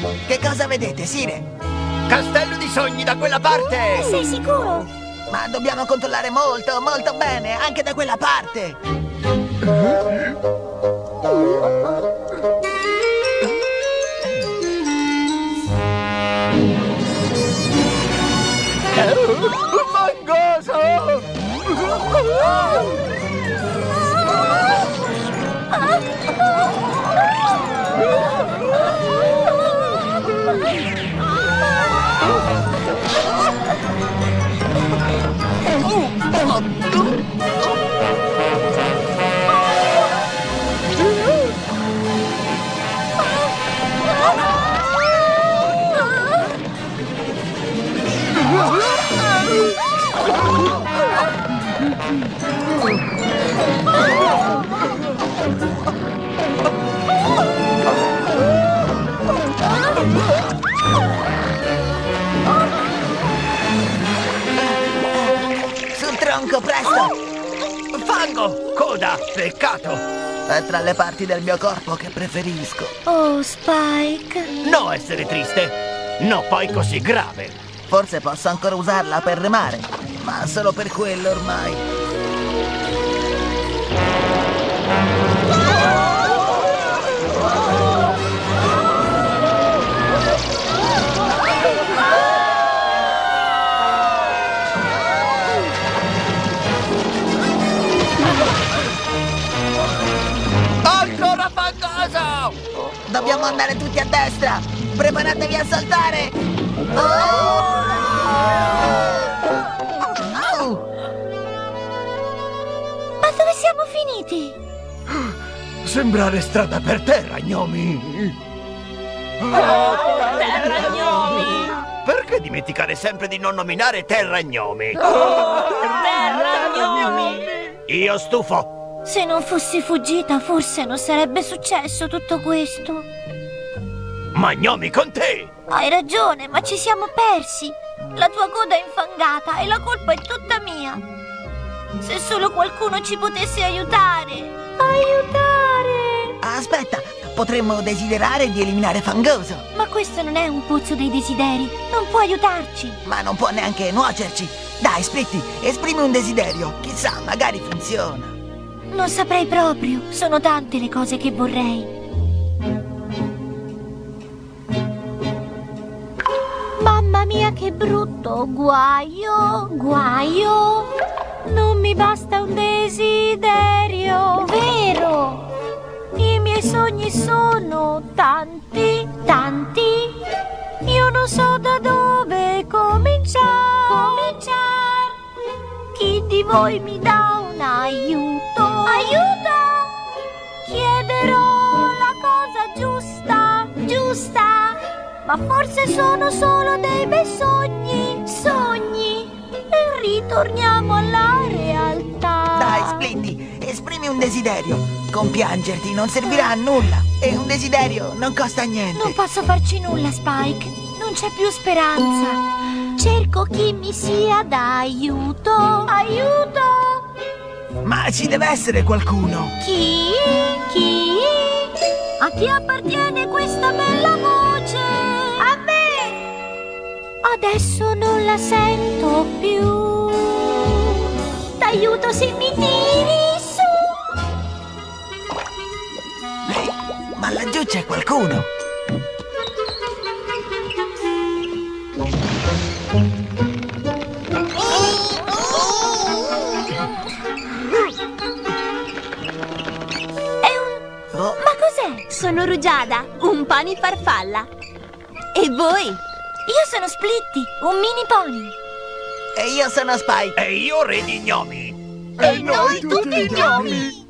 Che cosa vedete, Sire? Castello di sogni da quella parte! Sei sicuro? Ma dobbiamo controllare molto, molto bene, anche da quella parte. Sul È tra le parti del mio corpo che preferisco. Oh, Spike. No essere triste! No poi così grave! Forse posso ancora usarla per remare, ma solo per quello ormai. Dobbiamo andare tutti a destra! Preparatevi a saltare! Oh! Oh! Ma dove siamo finiti? Sembrare strada per terra, gnomi! Terra gnomi! Perché dimenticare sempre di non nominare terra gnomi? Terra gnomi! Io stufo! Se non fossi fuggita, forse non sarebbe successo tutto questo. Ma gnomi con te! Hai ragione, ma ci siamo persi. La tua coda è infangata e la colpa è tutta mia. Se solo qualcuno ci potesse aiutare. Aiutare! Aspetta, potremmo desiderare di eliminare Fangoso, Ma questo non è un pozzo dei desideri. Non può aiutarci. ma non può neanche nuocerci. Dai, Splitti, esprimi un desiderio. Chissà, magari funziona. Non saprei proprio. Sono tante le cose che vorrei. Mamma mia, che brutto guaio, guaio. Non mi basta un desiderio, vero? I miei sogni sono tanti, tanti. Io non so da dove cominciare. Cominciare. Chi di voi mi dà aiuto? Aiuto! Chiederò la cosa giusta, giusta. Ma forse sono solo dei bei sogni, sogni. E ritorniamo alla realtà. Dai, Splitti, esprimi un desiderio. Compiangerti non servirà a nulla. E un desiderio non costa niente. Non posso farci nulla, Spike. Non c'è più speranza. Cerco chi mi sia d'aiuto. Aiuto! Ma ci deve essere qualcuno. Chi? Chi? A chi appartiene questa bella voce? A me! Adesso non la sento più. T'aiuto se mi tiri su. Ehi, ma laggiù c'è qualcuno. Rugiada, un pony farfalla. E voi? Io sono Splitty, un mini pony. e io sono Spike. E io re di gnomi! E noi tutti gnomi.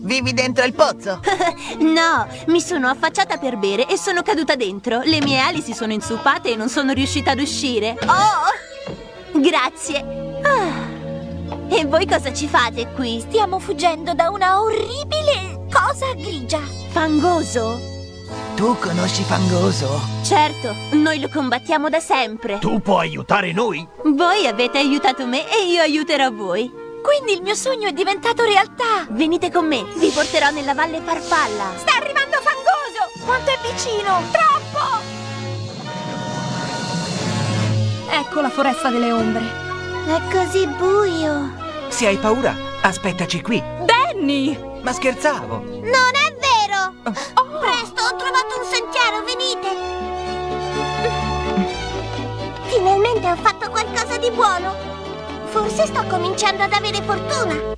Vivi dentro il pozzo? No, mi sono affacciata per bere e sono caduta dentro. Le mie ali si sono inzuppate e non sono riuscita ad uscire. Oh! Grazie. Ah. E voi cosa ci fate qui? Stiamo fuggendo da una orribile cosa grigia. Fangoso? Tu conosci Fangoso? Certo, noi lo combattiamo da sempre. Tu puoi aiutare noi? Voi avete aiutato me e io aiuterò voi. Quindi il mio sogno è diventato realtà. Venite con me, vi porterò nella Valle Farfalla. Sta arrivando Fangoso! Quanto è vicino! Troppo! Ecco la foresta delle ombre. È così buio. Se hai paura, aspettaci qui. Danny! Ma scherzavo. Non è vero! Presto, ho trovato un sentiero, venite! Finalmente ho fatto qualcosa di buono! Forse sto cominciando ad avere fortuna!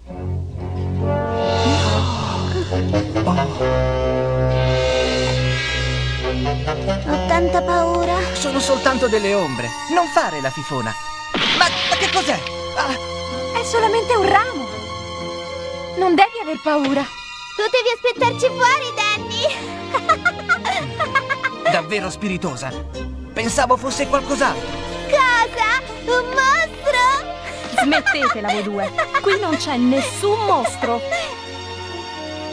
Ho tanta paura! Sono soltanto delle ombre. Non fare la fifona. Ma, ma che cos'è? Ah, È solamente un ramo. Non devi aver paura. Potevi aspettarci fuori, Danny! davvero spiritosa. Pensavo fosse qualcos'altro. Cosa? Un mostro? Smettetela voi due. Qui non c'è nessun mostro.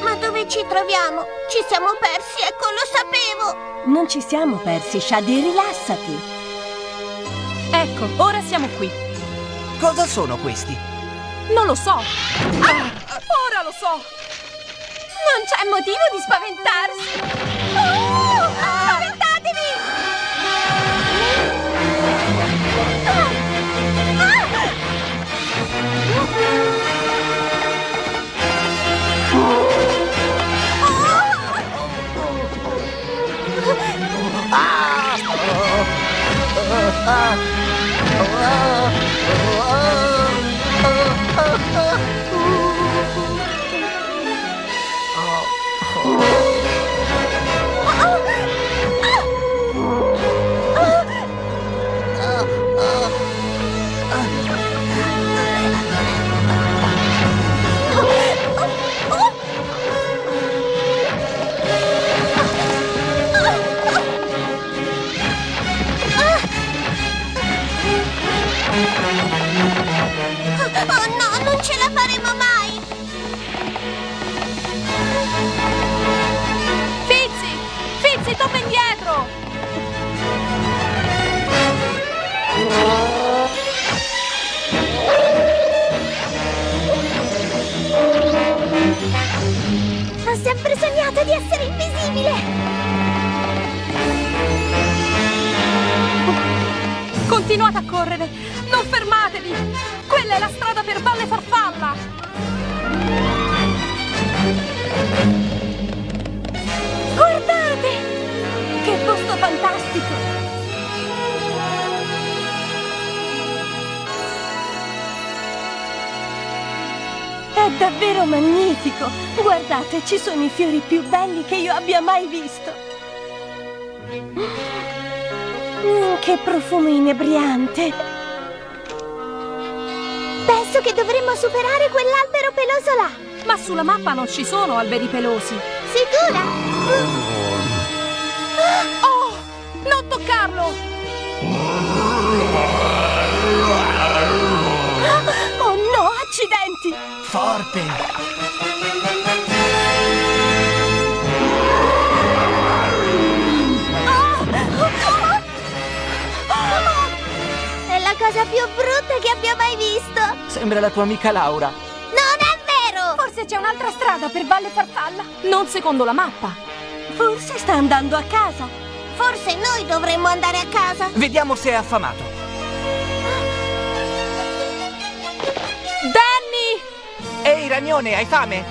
Ma dove ci troviamo? Ci siamo persi, ecco, lo sapevo! Non ci siamo persi, Shadi, rilassati. Ecco, ora siamo qui. Cosa sono questi? Non lo so. Ah, ora lo so. Non c'è motivo di spaventarsi. Oh, spaventatevi! È davvero magnifico. Guardate, ci sono i fiori più belli che io abbia mai visto. Mm, che profumo inebriante. Penso che dovremmo superare quell'albero peloso là! Ma sulla mappa non ci sono alberi pelosi! Sicura? Oh! Non toccarlo! No, accidenti! Forte! È la cosa più brutta che abbia mai visto! Sembra la tua amica Laura. Non è vero! Forse c'è un'altra strada per Valle Farfalla! Non secondo la mappa! Forse sta andando a casa. Forse noi dovremmo andare a casa! Vediamo se è affamato. Danny! Ehi, ragnone, hai fame?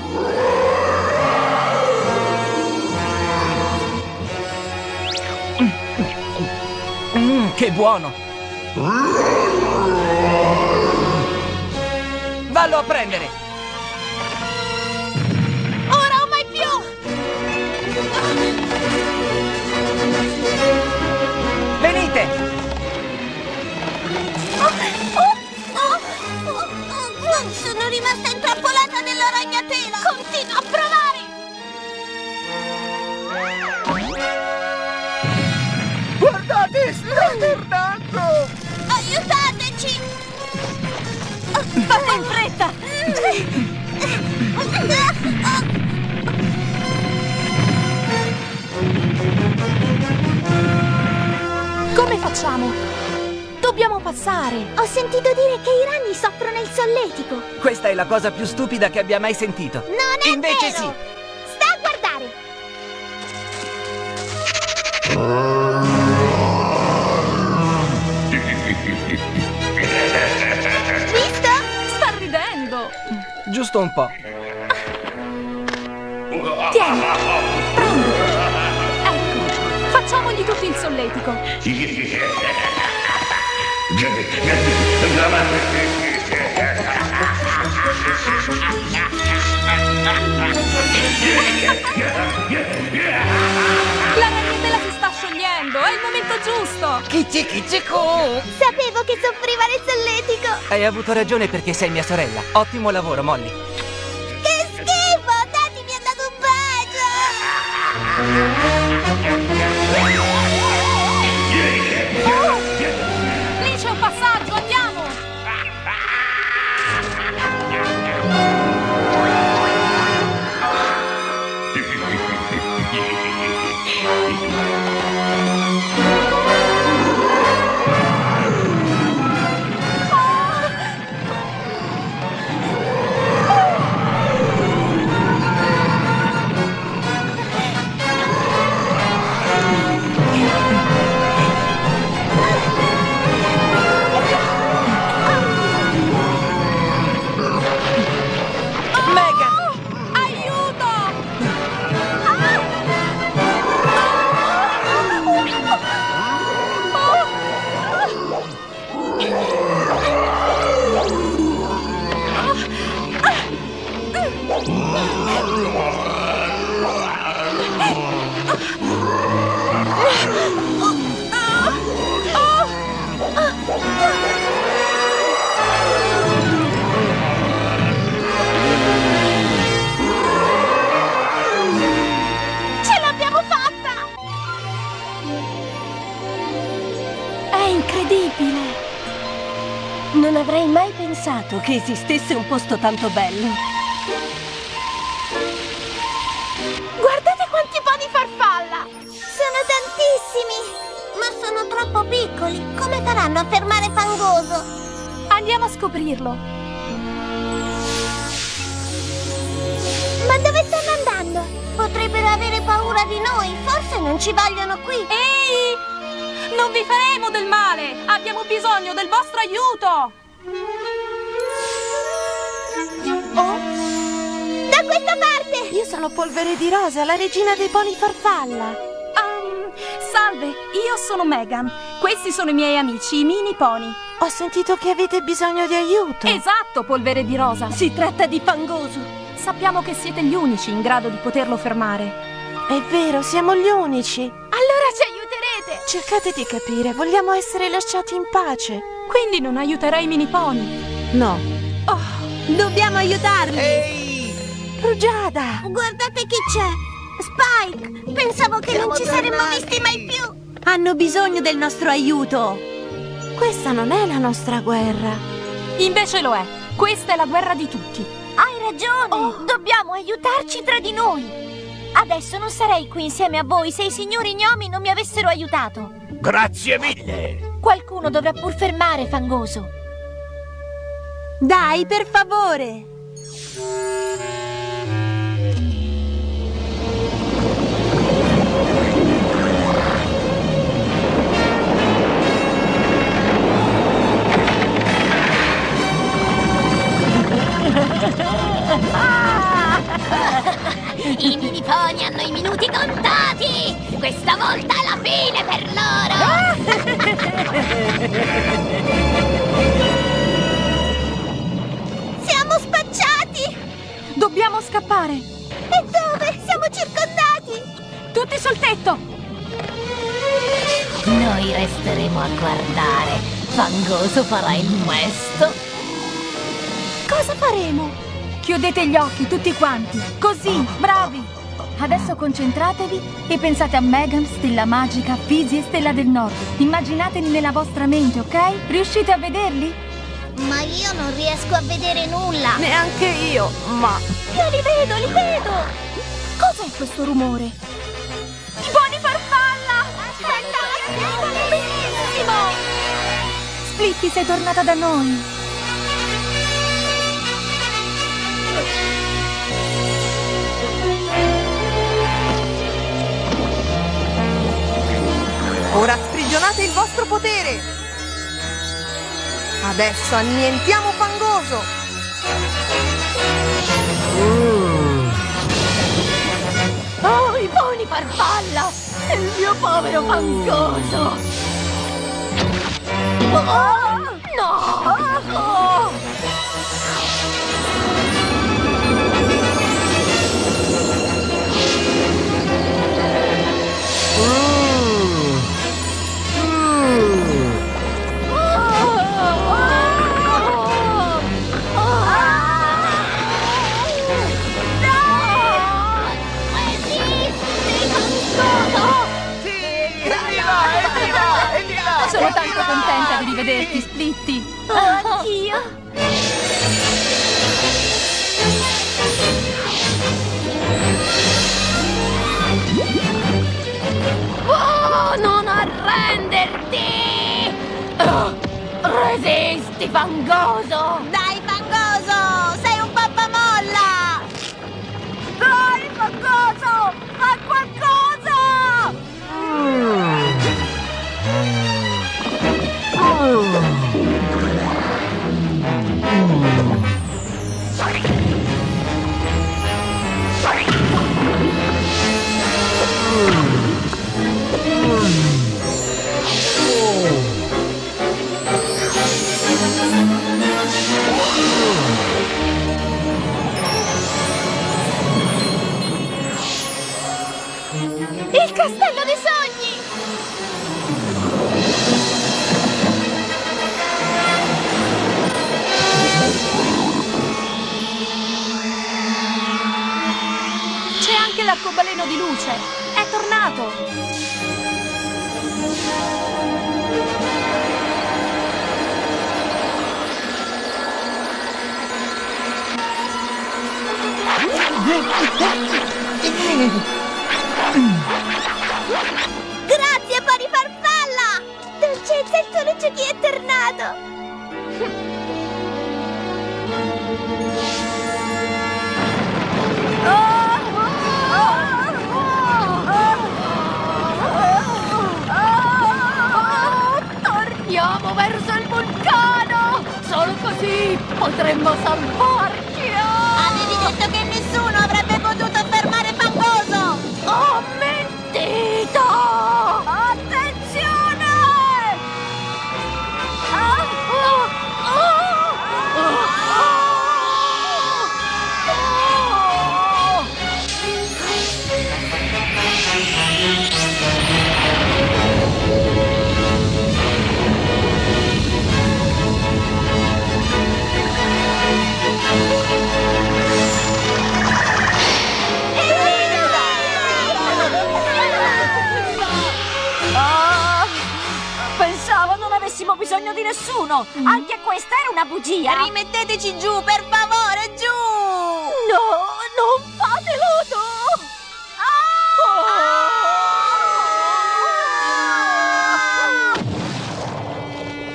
Mm, che buono! Vallo a prendere! Intrappolata nella ragnatela! Continua a provare! Guardate, sta tornando! Aiutateci! Fate in fretta! Come facciamo? Dobbiamo passare! Ho sentito dire che i ragni soffrono il solletico! Questa è la cosa più stupida che abbia mai sentito! Non è Invece vero! sì! Sta a guardare! Visto? Sta ridendo! Giusto un po'. Tieni! Prendi! Ecco! Facciamogli tutto il solletico! La ragnatela si sta sciogliendo, è il momento giusto. Kici kici ku! Sapevo che soffriva nel solletico! Hai avuto ragione perché sei mia sorella. Ottimo lavoro, Molly. Che schifo! Daddy mi ha dato un bacio! Pensato che esistesse un posto tanto bello. Guardate quanti po' di farfalla! Sono tantissimi! Ma sono troppo piccoli! Come faranno a fermare Fangoso? Andiamo a scoprirlo. Ma dove stanno andando? Potrebbero avere paura di noi! Forse non ci vogliono qui! Ehi! Non vi faremo del male! Abbiamo bisogno del vostro aiuto! Questa parte! Io sono Polvere di Rosa, la regina dei poli farfalla. Um, salve, io sono Megan. Questi sono i miei amici, i mini pony. Ho sentito che avete bisogno di aiuto. Esatto, polvere di rosa. Si tratta di Fangoso. Sappiamo che siete gli unici in grado di poterlo fermare. È vero, siamo gli unici. Allora ci aiuterete! Cercate di capire, vogliamo essere lasciati in pace. Quindi non aiuterei i mini pony. No. Dobbiamo aiutarli! Ehi! Rugiada! Guardate chi c'è! Spike! Pensavo che non ci saremmo visti mai più! Hanno bisogno del nostro aiuto! Questa non è la nostra guerra. Invece lo è. Questa è la guerra di tutti. Hai ragione! Dobbiamo aiutarci tra di noi! Adesso non sarei qui insieme a voi se i signori gnomi non mi avessero aiutato! Grazie mille! Qualcuno dovrà pur fermare Fangoso! Dai, per favore! I mini pony hanno i minuti contati! Questa volta è la fine per loro! Siamo spacciati! Dobbiamo scappare. E dove? Siamo circondati! Tutti sul tetto. Noi resteremo a guardare. Fangoso farà il resto. Cosa faremo? Chiudete gli occhi tutti quanti. Così, bravi. Adesso concentratevi e pensate a Megan, Stella Magica, Fisi e Stella del Nord. Immaginateli nella vostra mente, ok? Riuscite a vederli? Ma io non riesco a vedere nulla. Neanche io, ma... Io li vedo, li vedo! Cos'è questo rumore? I buoni farfalla! Fantastico! Bellissimo! Splitti, sei tornata da noi. Ora sprigionate il vostro potere! Adesso annientiamo Fangoso! Oh, i poni farfalla! Il mio povero fangoso! Oh, no! Oh. Rivederti, Splitti. Oddio! Oh, non arrenderti! Oh, resisti, fangoso! Dai, castello dei sogni! C'è anche l'arcobaleno di luce. È tornato. Grazie, Luce chi è tornato! Torniamo verso il vulcano! Solo così potremmo salvarci! Bisogno di nessuno. Anche questa era una bugia. Rimetteteci giù, per favore, giù! No, non fatelo tu!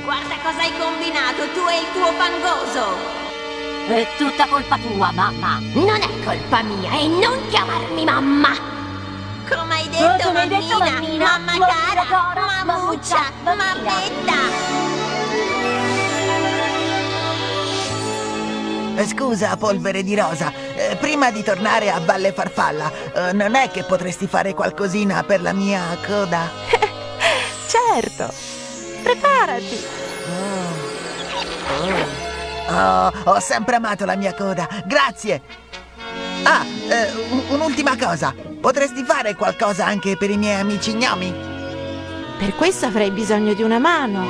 Guarda cosa hai combinato, tu e il tuo Fangoso! È tutta colpa tua, mamma. Non è colpa mia e non chiamarmi mamma. Come hai detto, mammina? Mamma cara, mammina. mammetta! Scusa, polvere di rosa, eh, prima di tornare a Valle Farfalla, eh, non è che potresti fare qualcosina per la mia coda? Certo. Preparati. Oh, ho sempre amato la mia coda, grazie! Ah, eh, un- un'ultima cosa, potresti fare qualcosa anche per i miei amici gnomi? Per questo avrei bisogno di una mano.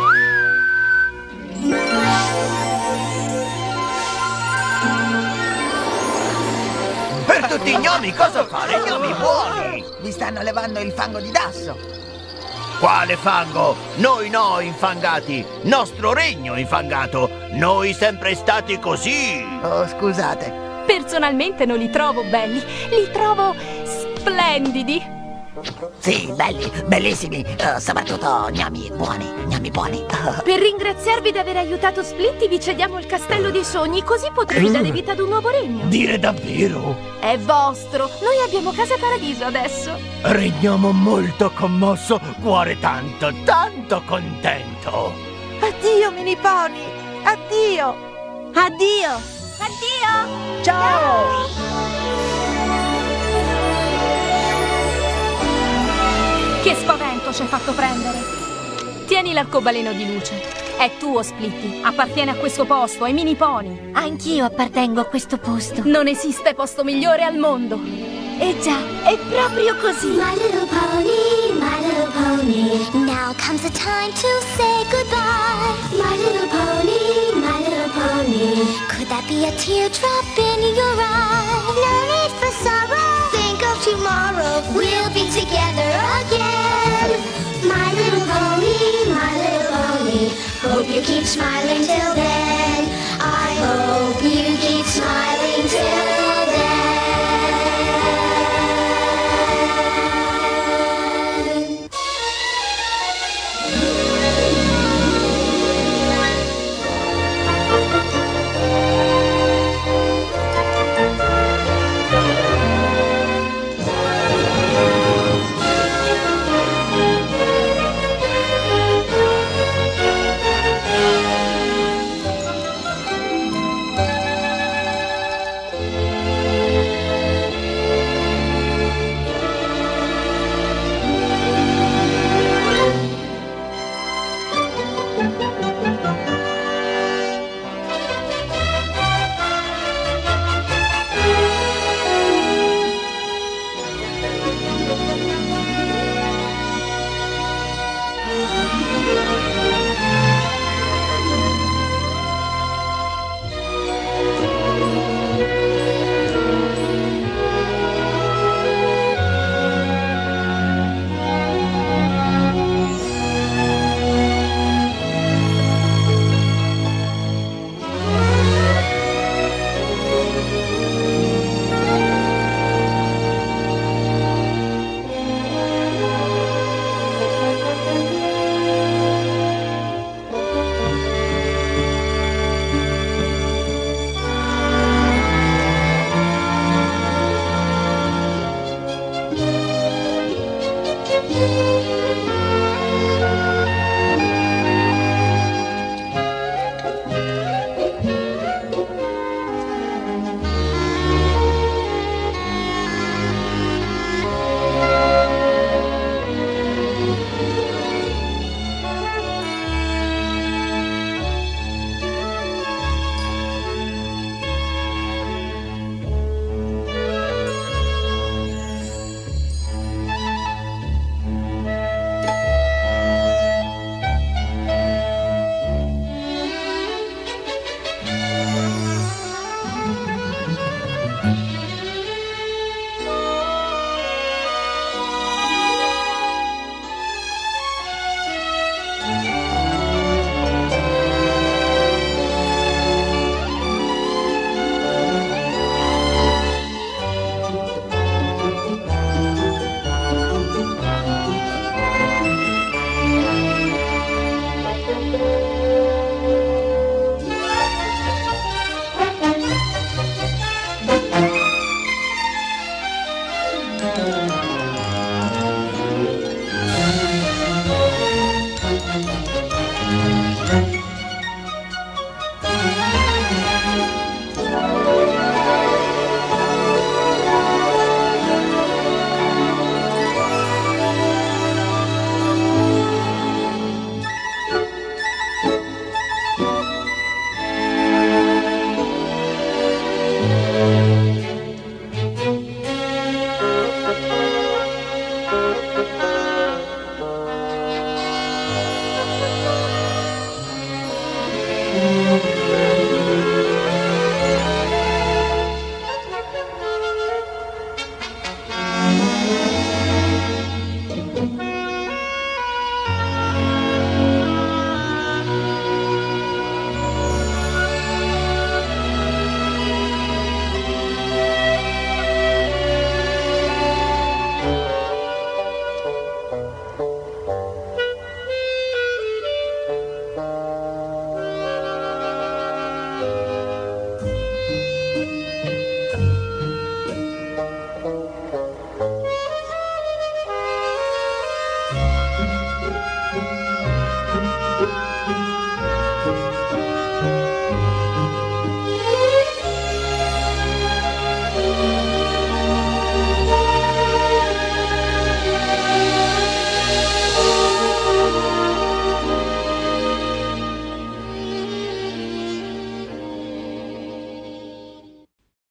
Tutti i gnomi cosa fare? Gnomi buoni! Vi stanno levando il fango di dasso. Quale fango? Noi no, infangati! Nostro regno infangato! Noi sempre stati così! Oh, scusate. Personalmente non li trovo belli, li trovo splendidi. Sì, belli, bellissimi, eh, soprattutto gnomi buoni, gnomi buoni. Per ringraziarvi di aver aiutato Splitti vi cediamo il castello dei sogni, così potrete dare vita ad un nuovo regno. Dire davvero? È vostro, noi abbiamo casa paradiso adesso. Regniamo molto commosso, cuore tanto, tanto contento! Addio, mini pony. Addio. Addio! Addio! Ciao! Che spavento ci hai fatto prendere! Tieni l'arcobaleno di luce. È tuo, Splitty. Appartiene a questo posto, ai mini pony. Anch'io appartengo a questo posto. Non esiste posto migliore al mondo. E già, è proprio così. My little pony, my little pony. Now comes the time to say goodbye. My little pony, my little pony. Could that be a teardrop in your eye? No need for sorrow. Think of tomorrow. We'll be together Hope you keep smiling till then. I hope you keep smiling till